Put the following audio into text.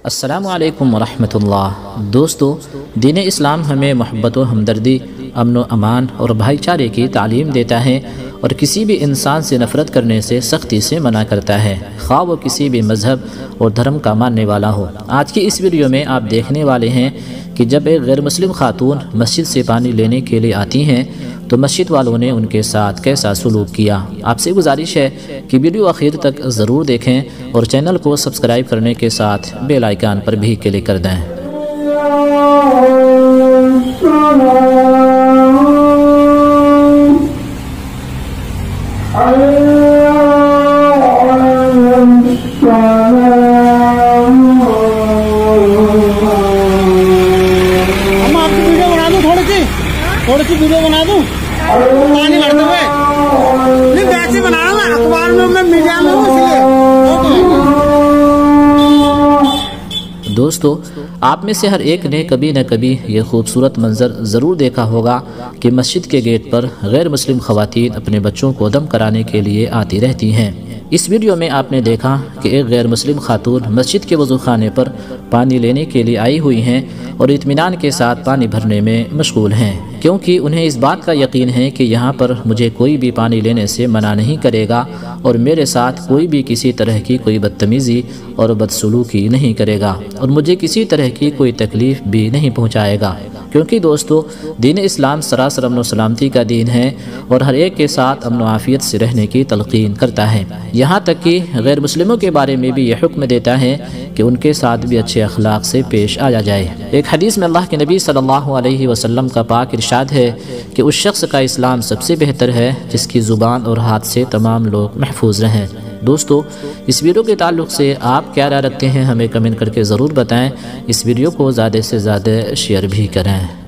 असलकम वरहमतुल्लाह दोस्तों, दीन इस्लाम हमें मोहब्बत व हमदर्दी, अमन अमान और भाईचारे की तालीम देता है और किसी भी इंसान से नफ़रत करने से सख्ती से मना करता है। ख्वा वो किसी भी मज़हब और धर्म का मानने वाला हो। आज की इस वीडियो में आप देखने वाले हैं कि जब एक गैर मुस्लिम खातून मस्जिद से पानी लेने के लिए आती हैं तो मस्जिद वालों ने उनके साथ कैसा सलूक किया? आपसे गुजारिश है कि वीडियो आखिर तक ज़रूर देखें और चैनल को सब्सक्राइब करने के साथ बेल आइकान पर भी क्लिक कर दें। हम थोड़ी सी वीडियो बना दूँ? पानी भरते हुए नहीं वैसे बनाया मैं अखबार में, मैं मीडिया में हूँ, इसलिए। दोस्तों, आप में से हर एक ने कभी न कभी ये खूबसूरत मंजर ज़रूर देखा होगा कि मस्जिद के गेट पर गैर मुस्लिम खवतान अपने बच्चों को दम कराने के लिए आती रहती हैं। इस वीडियो में आपने देखा कि एक गैर मुस्लिम खातून मस्जिद के वज़ू खाने पर पानी लेने के लिए आई हुई हैं और इतमान के साथ पानी भरने में मशगूल हैं। क्योंकि उन्हें इस बात का यकीन है कि यहाँ पर मुझे कोई भी पानी लेने से मना नहीं करेगा और मेरे साथ कोई भी किसी तरह की कोई बदतमीज़ी और बदसलूकी नहीं करेगा और मुझे किसी तरह की कोई तकलीफ़ भी नहीं पहुँचाएगा। क्योंकि दोस्तों, दीन इस्लाम सरासर अमन सलामती का दीन है और हर एक के साथ अमन आफ़ियत से रहने की तलकीन करता है। यहाँ तक कि गैर मुस्लिमों के बारे में भी यह हुक्म देता है कि उनके साथ भी अच्छे अखलाक से पेश आया जाए। एक हदीस में अल्लाह के नबी सल्लल्लाहु अलैहि वसल्लम का पाक इरशाद है कि उस शख्स का इस्लाम सबसे बेहतर है जिसकी ज़ुबान और हाथ से तमाम लोग महफूज रहें। दोस्तों, इस वीडियो के ताल्लुक से आप क्या राय रखते हैं, हमें कमेंट करके ज़रूर बताएँ। इस वीडियो को ज़्यादा से ज़्यादा शेयर भी करें।